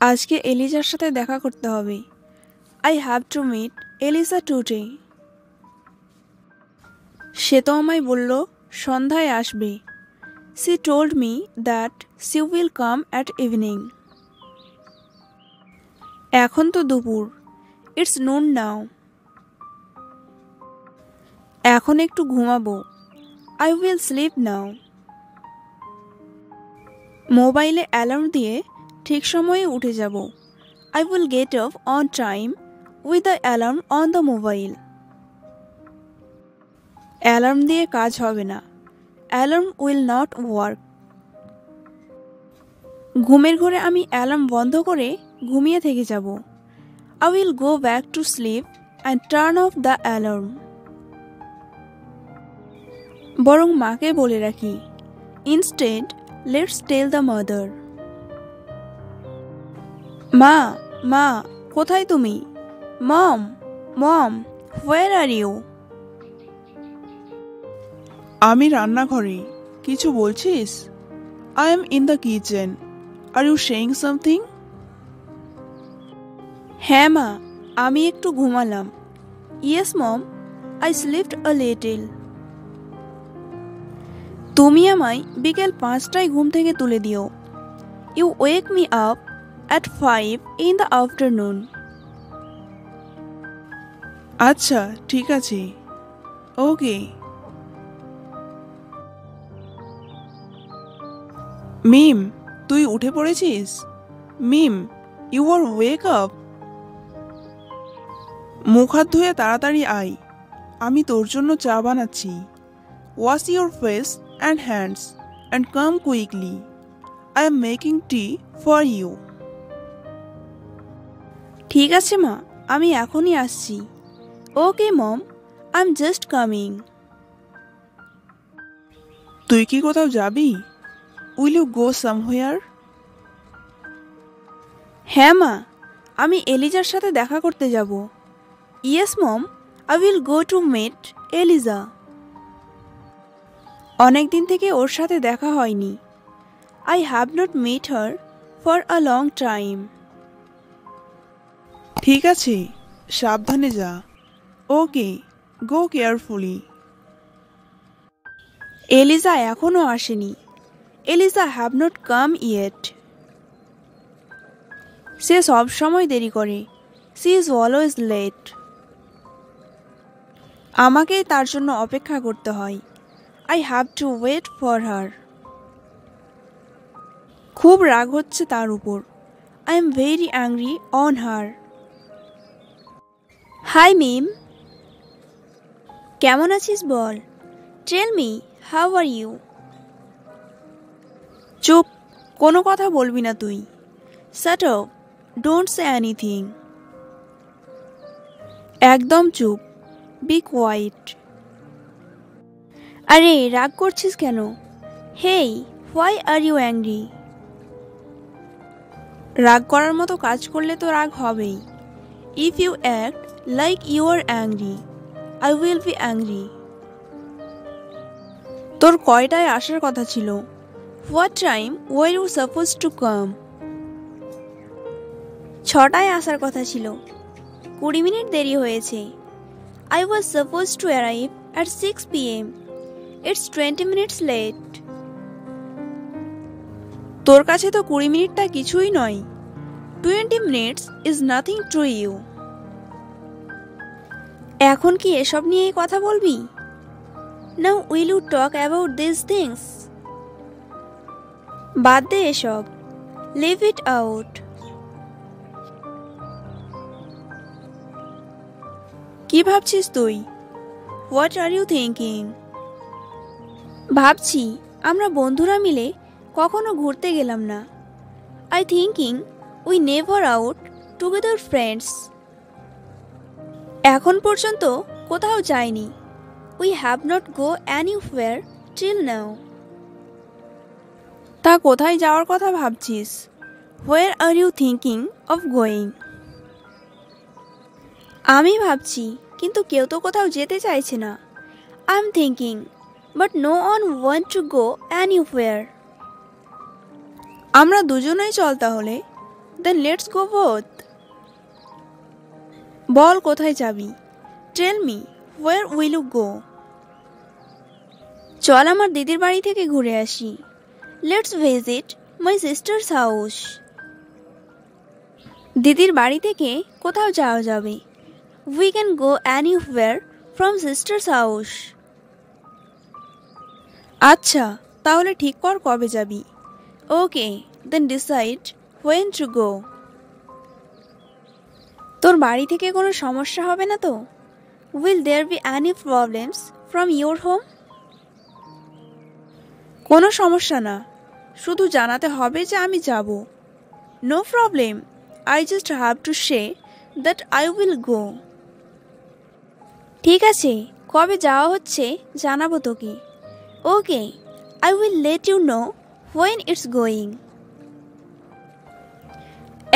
আজকে এলিজার সাথে দেখা করতে হবে। I have to meet Eliza today সে তো আমায় বলল, সন্ধ্যায় আসবে। She told me that she will come at evening এখন তো দুপুর। ইটস নুন নাও এখন একটু ঘুমাবো। আই উইল স্লিপ নাও মোবাইলে অ্যালার্ম দিয়ে ঠিক সময়ে উঠে যাব। I will get off on time with the alarm on the mobile alarm দিয়ে কাজ হবে না। অ্যালার্ম উইল নট ওয়ার্ক ঘুমের ঘরে আমি অ্যালার্ম বন্ধ করে ঘুমিয়ে থেকে যাব। I will go back to sleep and turn off the alarm বরং মাকে বলে রাখি instead let's tell the mother মা মা কোথায় তুমি? মম মম হোয়ার আর ইউ আমি রান্নাঘরে। কিছু বলছিস? I am in the kitchen are you saying something হ্যাঁ মা আমি একটু ঘুমালাম। Yes mom I slept a little তুমি আমায় বিকেল পাঁচটায় ঘুম থেকে তুলে দিও। You wake me up at five in the afternoon আচ্ছা ঠিক আছে। ওকে। মিম, তুই উঠে পড়েছিস? Mim you are wake up. মুখ হাত ধুয়ে তাড়াতাড়ি আয়। আমি তোর জন্য চা বানাচ্ছি। Wash your face and hands and come quickly I am making tea for you ঠিক আছে মা। আমি এখনই আসছি। Okay mom. I am just coming তুই কি কোথাও যাবি? Will you go somewhere? হ্যাঁ মা। আমি এলিজার সাথে দেখা করতে যাব। Yes mom. I will go to met Eliza অনেক দিন থেকে ওর সাথে দেখা হয়নি। I have not meet her for a long time ঠিক আছে। সাবধানে যা। ওকে, গো কেয়ারফুলি। এলিজা এখনও আসেনি। Eliza have not come yet সে সব সময় দেরি করে। সি ইজ অলওয়েজ লেট আমাকেই তার জন্য অপেক্ষা করতে হয়। I have to wait for her খুব রাগ হচ্ছে তার উপর। I am very angry on her hi Mim কেমন আছিস বল? Tell me how are you চুপ, কোনো কথা বলবি না তুই। Shut off don't say anything একদম চুপ বি কোয়াইট আরে, রাগ করছিস কেন? Hey why are you angry রাগ করার মতো কাজ করলে তো রাগ হবেই। If you act like you are angry I will be angry তোর কয়টায় আসার কথা ছিল? What time were you suppose to come ছটায় আসার কথা ছিল। কুড়ি মিনিট দেরি হয়েছে। I was suppose to arrive at six P M it's twenty minutes late তোর কাছে তো কুড়ি মিনিটটা কিছুই নয়। Twenty minutes is nothing to you এখন কি এসব নিয়েই কথা বলবি? Now will you talk about this things বাদ দে এসব। লিভ ইট আউট কি ভাবছিস তুই? হোয়াট আর ইউ থিঙ্কিং ভাবছি, আমরা বন্ধুরা মিলে কখনো ঘুরতে গেলাম না। I thinking we never out together friends এখন পর্যন্ত কোথাও যাইনি we have not go anywhere till now তা কোথায় যাওয়ার কথা ভাবছিস? Where are you thinking of going আমি ভাবছি কিন্তু কেউ তো কোথাও যেতে চাইছে না। I am thinking but no one want to go anywhere আমরা দুজনেই চল তাহলে। দেন লেটস গো বোথ বল, কোথায় যাবি? Tell me where will you go চল আমার দিদির বাড়ি থেকে ঘুরে আসি। Let's visit my sister's house দিদির বাড়ি থেকে কোথাও যাওয়া যাবে। We can go anywhere from sister's house আচ্ছা তাহলে ঠিক কর কবে যাবি। Okay then decide when to go তোর বাড়ি থেকে কোনো সমস্যা হবে না তো? Will there be any problems from your home কোনো সমস্যা না। শুধু জানাতে হবে যে আমি যাব। No problem I just have to say that I will go ঠিক আছে। কবে যাওয়া হচ্ছে জানাব তোকে। Okay I will let you know when it's going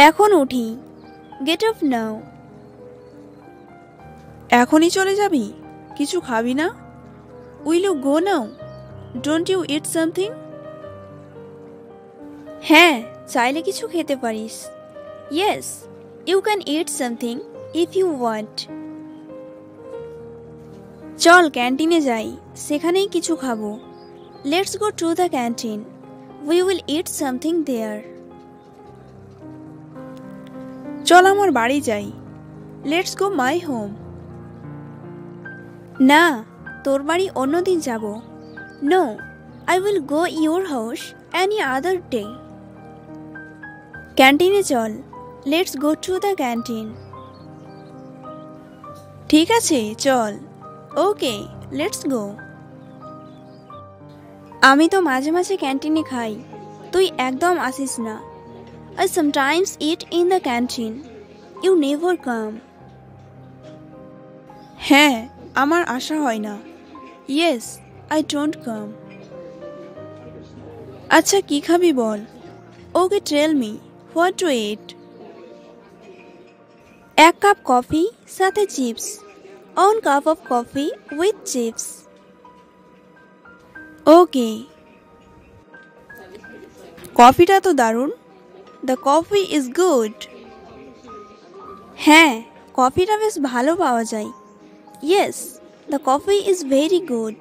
এখন উঠি। গেট অফ নাও এখনই চলে যাবি? কিছু খাবি না? Will you go now? Don't you eat something হ্যাঁ চাইলে কিছু খেতে পারিস। Yes you can eat something if you want চল ক্যান্টিনে যাই। সেখানেই কিছু খাব। Let's go to the canteen we will eat something there চল আমার বাড়ি যাই। লেটস গো মাই হোম না, তোর বাড়ি অন্যদিন যাব। No I will go your house any other day ক্যান্টিনে চল। Let's go to the canteen ঠিক আছে, চল। ওকে লেটস গো আমি তো মাঝে মাঝে ক্যান্টিনে খাই। তুই একদম আসিস না। I sometimes eat in the canteen you never come হ্যাঁ আমার আশা হয় না। ইয়েস আই ডোন্ট কাম আচ্ছা কি খাবি বল? Okay tell me what to eat এক কাপ কফি সাথে chips. One cup of coffee with chips okay কফিটা তো দারুণ। দ্য কফি ইজ গুড হ্যাঁ কফিটা বেশ ভালো পাওয়া যায়। Yes the coffee is very good